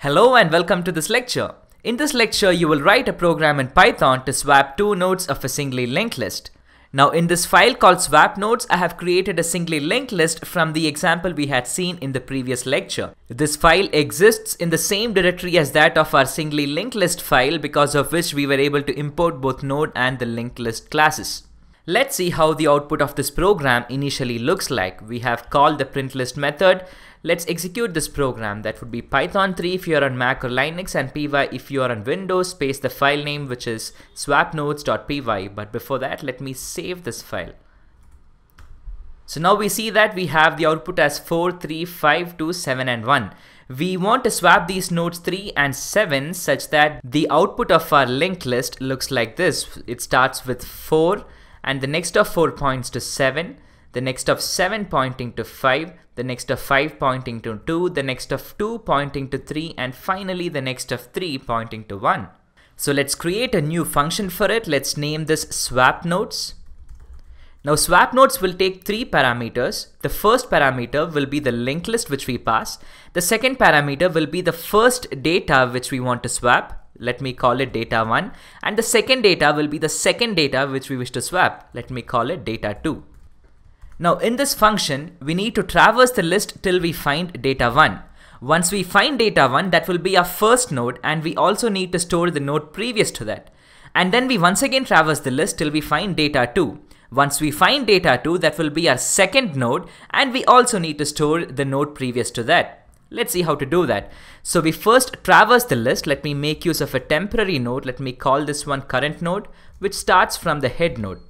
Hello and welcome to this lecture. In this lecture, you will write a program in Python to swap two nodes of a singly linked list. Now in this file called swap nodes, I have created a singly linked list from the example we had seen in the previous lecture. This file exists in the same directory as that of our singly linked list file because of which we were able to import both node and the linked list classes. Let's see how the output of this program initially looks like. We have called the printlist method Let's execute this program. That would be Python 3 if you're on Mac or Linux and py if you're on Windows, Paste the file name which is swapnodes.py. But before that, let me save this file. So now we see that we have the output as 4, 3, 5, 2, 7 and 1. We want to swap these nodes 3 and 7 such that the output of our linked list looks like this. It starts with 4 and the next of 4 points to 7 the next of 7 pointing to 5, the next of 5 pointing to 2, the next of 2 pointing to 3, and finally the next of 3 pointing to 1. So let's create a new function for it. Let's name this swap nodes. Now swap nodes will take three parameters. The first parameter will be the linked list which we pass. The second parameter will be the first data which we want to swap. Let me call it data 1. And the second data will be the second data which we wish to swap. Let me call it data 2. Now in this function, we need to traverse the list till we find data 1. Once we find data 1, that will be our first node and we also need to store the node previous to that. And then we once again traverse the list till we find data 2. Once we find data 2, that will be our second node and we also need to store the node previous to that. Let's see how to do that. So we first traverse the list. Let me make use of a temporary node. Let me call this one current node, which starts from the head node.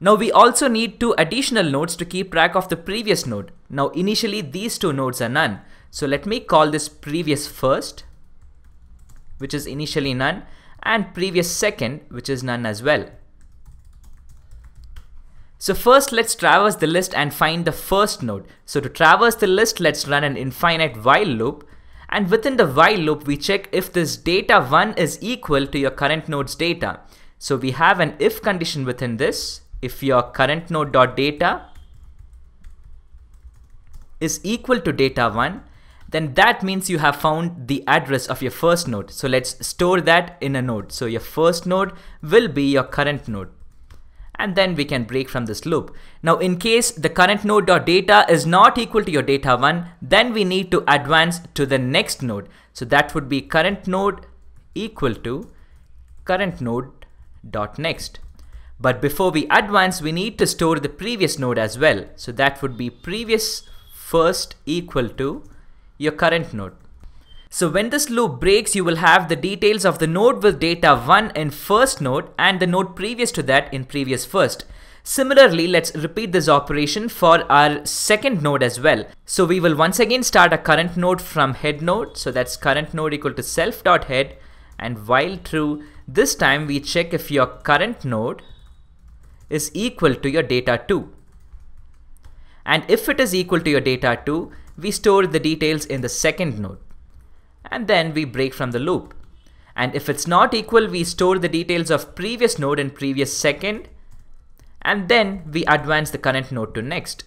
Now we also need two additional nodes to keep track of the previous node. Now initially these two nodes are none. So let me call this previous first, which is initially none, and previous second, which is none as well. So first let's traverse the list and find the first node. So to traverse the list, let's run an infinite while loop. And within the while loop, we check if this data 1 is equal to your current node's data. So we have an if condition within this if your current node dot data is equal to data 1 then that means you have found the address of your first node so let's store that in a node so your first node will be your current node and then we can break from this loop now in case the current node dot data is not equal to your data 1 then we need to advance to the next node so that would be current node equal to current node dot next but before we advance, we need to store the previous node as well. So that would be previous first equal to your current node. So when this loop breaks, you will have the details of the node with data 1 in first node and the node previous to that in previous first. Similarly, let's repeat this operation for our second node as well. So we will once again start a current node from head node. So that's current node equal to self.head and while true, this time we check if your current node is equal to your data 2. And if it is equal to your data 2, we store the details in the second node. And then we break from the loop. And if it's not equal, we store the details of previous node and previous second. And then we advance the current node to next.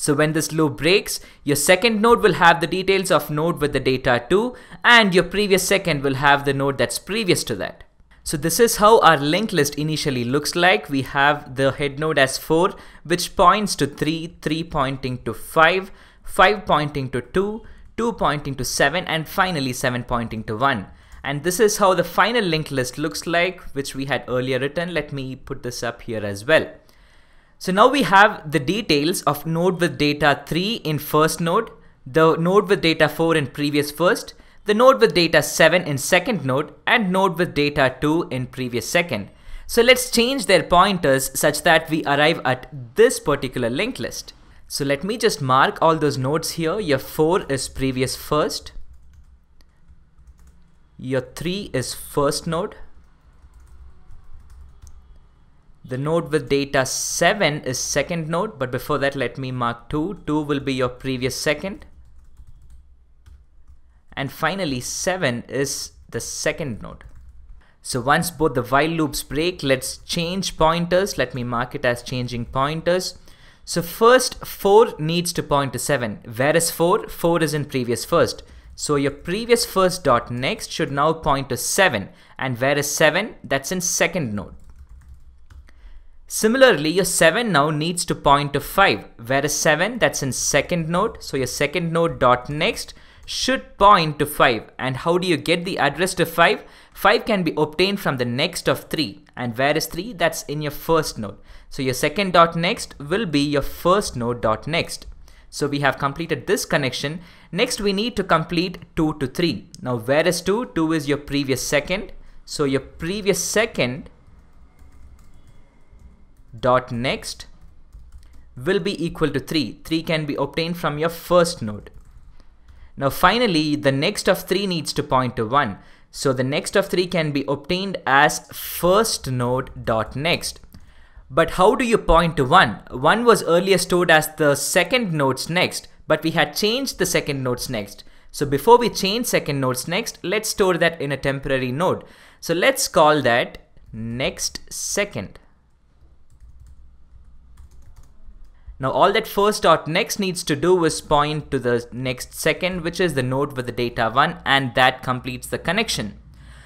So when this loop breaks, your second node will have the details of node with the data 2 and your previous second will have the node that's previous to that. So this is how our linked list initially looks like. We have the head node as 4 which points to 3, 3 pointing to 5, 5 pointing to 2, 2 pointing to 7 and finally 7 pointing to 1. And this is how the final linked list looks like which we had earlier written. Let me put this up here as well. So now we have the details of node with data 3 in first node, the node with data 4 in previous first, the node with data 7 in second node, and node with data 2 in previous second. So let's change their pointers such that we arrive at this particular linked list. So let me just mark all those nodes here. Your 4 is previous first. Your 3 is first node. The node with data 7 is second node, but before that let me mark 2. 2 will be your previous second. And finally 7 is the second node. So once both the while loops break, let's change pointers. Let me mark it as changing pointers. So first 4 needs to point to 7. Where is 4? 4 is in previous first. So your previous first dot next should now point to 7 and where is 7? That's in second node. Similarly, your 7 now needs to point to 5. Where is 7? That's in second node. So your second node dot next should point to 5. And how do you get the address to 5? 5 can be obtained from the next of 3. And where is 3? That's in your first node. So your second dot next will be your first node dot next. So we have completed this connection. Next we need to complete 2 to 3. Now where is 2? 2 is your previous second. So your previous second dot next will be equal to 3. 3 can be obtained from your first node. Now finally, the next of 3 needs to point to 1. So the next of 3 can be obtained as first node dot next. But how do you point to 1? 1 was earlier stored as the second node's next, but we had changed the second node's next. So before we change second node's next, let's store that in a temporary node. So let's call that next second. Now all that first dot next needs to do is point to the next second, which is the node with the data 1 and that completes the connection.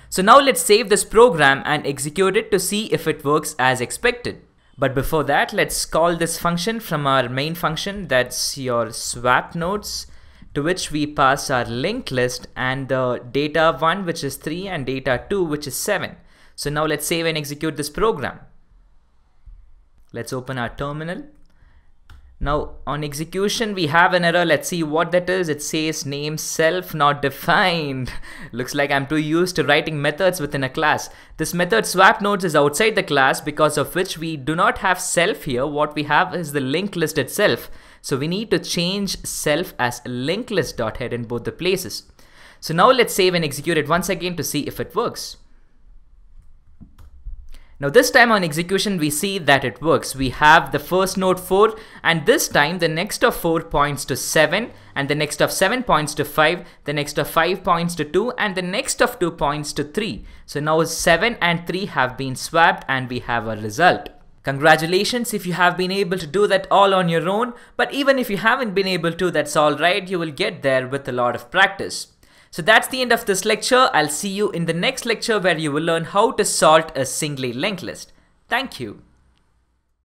So now let's save this program and execute it to see if it works as expected. But before that, let's call this function from our main function that's your swap nodes to which we pass our linked list and the data 1 which is 3 and data 2 which is 7. So now let's save and execute this program. Let's open our terminal now on execution, we have an error. Let's see what that is. It says name self not defined. Looks like I'm too used to writing methods within a class. This method swap nodes is outside the class because of which we do not have self here. What we have is the linked list itself. So we need to change self as linked list dot head in both the places. So now let's save and execute it once again to see if it works. Now this time on execution we see that it works. We have the first node 4 and this time the next of 4 points to 7 and the next of 7 points to 5, the next of 5 points to 2 and the next of 2 points to 3. So now 7 and 3 have been swapped and we have a result. Congratulations if you have been able to do that all on your own, but even if you haven't been able to, that's alright, you will get there with a lot of practice. So that's the end of this lecture. I'll see you in the next lecture where you will learn how to sort a singly linked list. Thank you.